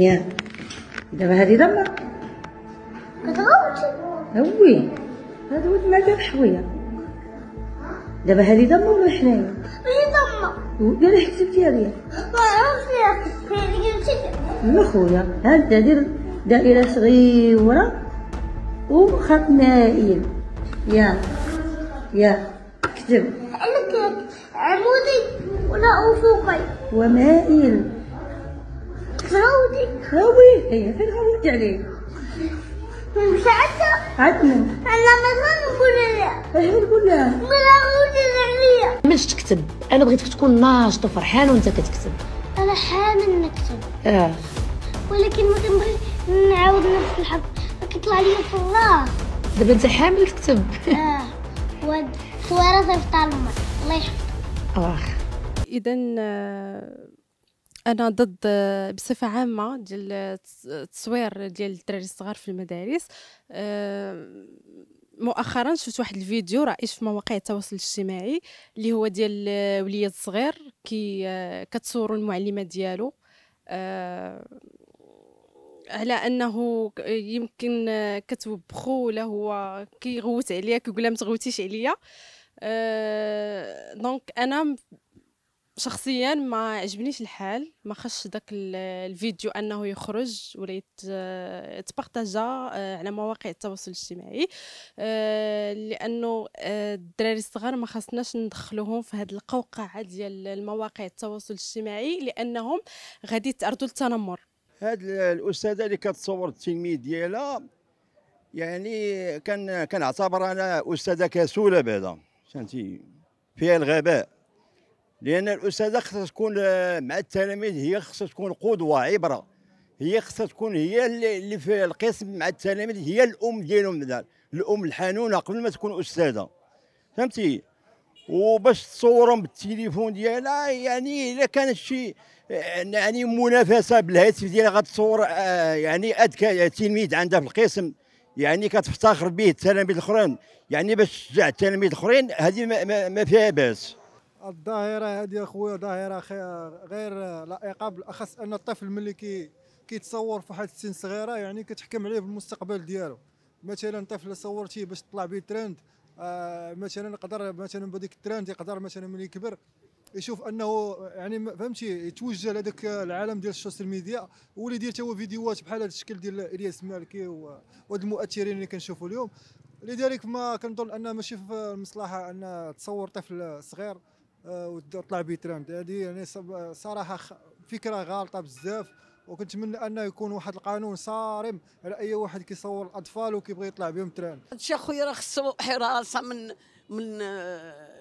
يا. دابا هذه دمر. كتغوتي هوي. هذا ولد ما دار حوية. دابا هذه دمر ولا حنايا؟ ماشي ضمة قال لي حسبتي هذه ما عرفتش هي لا خويا هانت دير دائرة صغيرة وخط مائل يا. يا. كتب. لك عمودي ولا أفقي. ومائل. فراودي هاوي هي فين غوت عليك مش عارفة عدنا أنا مثلا نقول لا. اش نقول لها ولا أقول عليا. مش تكتب؟ أنا بغيتك تكون ناشط وفرحان وأنت كتكتب أنا حامل نكتب. آه. ولكن ما كنبغي نعاود نفس الحرف كيطلع لي في الراس دابا أنت حامل تكتب. آه. واد صيفط الماء الله يحفظك. واخ اذا أنا ضد بصفة عامة ديال التص- التصوير ديال الدراري الصغار في المدارس. مؤخرا شفت واحد الفيديو رائج في مواقع التواصل الاجتماعي اللي هو ديال وليد صغير كي آه، كتصوروا المعلمة ديالو. على أنه يمكن آه، كتوبخو ولا هو كيغوت عليها كيقول لها ما تغوتيش عليا. آه، donc أنا شخصيا ما عجبنيش الحال ما خصش داك ال- الفيديو أنه يخرج ولا يت- يتبارطاجا آه، على مواقع التواصل الاجتماعي آه، لأنه آه، الدراري الصغار ما خاصناش ندخلوهم في هذه القوقعة ديال المواقع التواصل الاجتماعي لأنهم غادي يتعرضوا للتنمر. هاد الأستاذة اللي كتصور التلميذ ديالها يعني كان كنعتبر أنا أستاذة كسولة بعدا فهمتي؟ فيها الغباء. لأن الأستاذة خصها تكون آه، مع التلاميذ هي خصها تكون قدوة عبرة. هي خصها تكون هي اللي في القسم مع التلاميذ هي الأم ديالهم الأم الحنونة قبل ما تكون أستاذة. فهمتي؟ وباش تصورهم بالتليفون ديالها يعني إلا كانت شي يعني منافسة بالهاتف ديالها غتصور آه، يعني أذكى تلميذ عندها في القسم. يعني كتفتخر به التلاميذ الأخرين. يعني باش تشجع التلاميذ الأخرين هذه ما فيها باس. الظاهرة هذه أخويا ظاهرة خي- غير لائقة بالأخص أن الطفل ملي كي كيتصور في واحد السن صغيرة يعني كتحكم عليه بالمستقبل ديالو. مثلا طفل صورتيه باش تطلع به ترند آه مثلا يقدر مثلا بهذيك الترند يقدر مثلا ملي يكبر يشوف أنه يعني فهمتي؟ يتوجه لهذاك العالم ديال السوشيال ميديا. واللي يدير هو فيديوهات بحال هذا الشكل ديال إلياس مالكي وهاد المؤثرين اللي كنشوفوا اليوم. لذلك ما كنظن أن ماشي في المصلحة أن تصور طفل صغير. آه، وتطلع به ترند هذه يعني صراحة فكرة غالطة بزاف. وكنتمنى انه يكون واحد القانون صارم على أي واحد كيصور الأطفال وكيبغي يطلع بهم ترند هادشي أخويا راه خصو حراسة من من آه،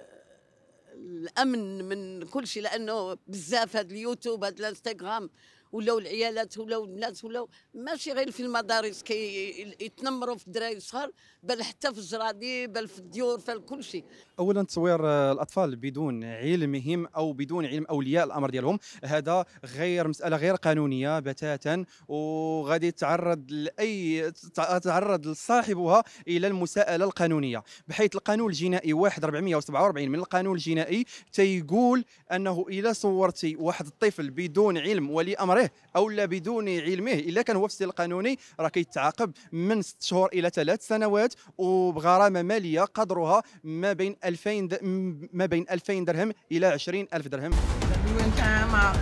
الأمن من كل شيء لأنه بزاف هاد اليوتيوب هاد الإنستغرام ولاو العيالات ولاو الناس ولاو ماشي غير في المدارس كي يتنمروا في الدراري الصغار بل حتى في الجرادي بل في الديور في كل شيء. اولا تصوير آه، الأطفال بدون علمهم أو بدون علم أولياء الأمر ديالهم. هذا غير مسألة غير قانونية بتاتا وغادي تعرض لأي تع- تعرض صاحبها إلى المساءلة القانونية. بحيث القانون الجنائي 1 447 من القانون الجنائي تيقول أنه اذا صورتي واحد الطفل بدون علم ولي امره أو لا بدون علمه الا كان هو في السن القانوني راه كيتعاقب من ست شهور إلى ثلاث سنوات وبغرامه ماليه قدرها ما بين 2000 د- ما بين 2000 درهم إلى 20000 درهم You in time out.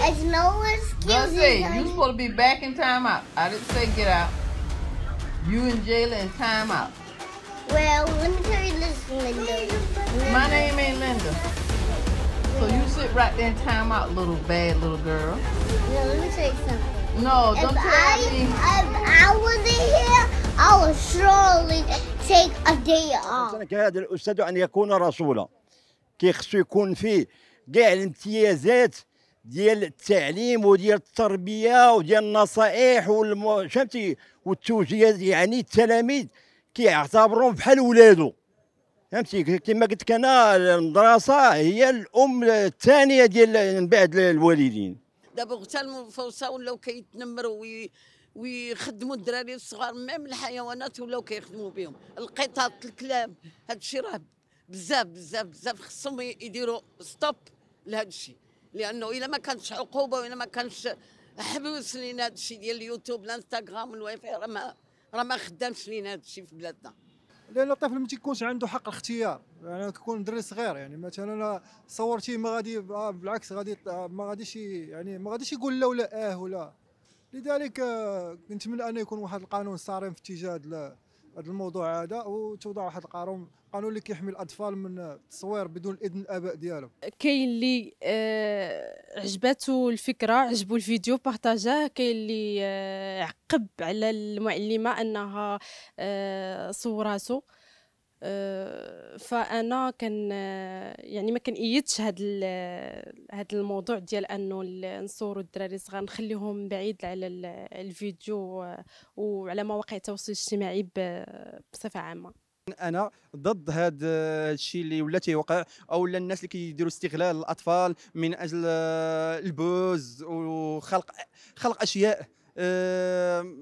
There's no excuses. Dante, you supposed to be back in time out. I didn't say get out. You and Jayla in time out. Well, let me tell you this, Linda. My name ain't Linda. Sit right there in time out, little bad little girl. No, let me tell you something. No, If don't I, tell me. if I wasn't here, I would surely take a day off. هذا الأستاذ أن يكون رسولا كيخصو يكون فيه كاع الامتيازات ديال التعليم وديال التربية وديال النصائح والم... فهمتي والتوجيهات يعني التلاميذ كيعتبرهم بحال ولادو فهمتي؟ كما قلت لك أنا المدرسة هي الأم الثانية ديال من بعد الوالدين. دابا اغتنموا الفرصه ولاو كيتنمروا وي ويخدموا الدراري الصغار même الحيوانات ولاو كيخدموا بهم القطط الكلاب هذا الشيء راه بزاف بزاف بزاف. خصهم يديروا stop لهذا الشيء لأنه إلا ما كانتش عقوبة وإلا ما كانش حبس لينا هذا الشيء ديال اليوتيوب الانستغرام والواي فاي راه ما راه ما خدامش لينا هذا الشيء في بلادنا. لأن الطفل ما تيكونش عنده حق الاختيار. يعني كيكون دري صغير يعني مثلا صورتيه ما غادي آه، بالعكس غادي ما غاديش يعني ما غاديش يقول لا ولا آه ولا. لذلك آه، كنتمنى أن يكون واحد القانون صارم في اتجاه هذا الموضوع هذا وتوضع واحد القانون قانون اللي كيحمي الأطفال من التصوير بدون إذن الآباء ديالهم. كاين اللي آه، عجباتو الفكرة عجبو الفيديو بارطاجاه. كاين اللي آه، عقب على المعلمة أنها آه، صوراتو. فأنا كان آه، يعني ما كنأيدش هاد ال- هاد الموضوع ديال أنه نصوروا الدراري الصغار نخليهم بعيد على ال- الفيديو آه، وعلى مواقع التواصل الاجتماعي بصفة عامة. أنا ضد هذا الشيء اللي ولا تيوقع أو ولا الناس اللي كيديروا استغلال الأطفال من أجل آه، البوز وخلق خلق أشياء آه،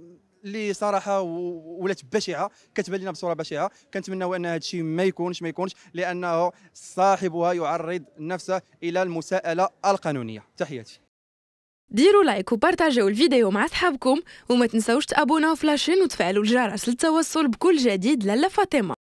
اللي صراحة ولات بشعة كتبان لنا بصورة بشعة. كنتمناو أن هذا الشيء ما يكونش ما يكونش لأنه صاحبها يعرض نفسه إلى المساءلة القانونية. تحياتي. ديروا like وبارطاجيو الفيديو مع صحابكم وما تنساوش تابوناو في la chaîne وتفعلوا الجرس للتوصل بكل جديد لاله فاطمة.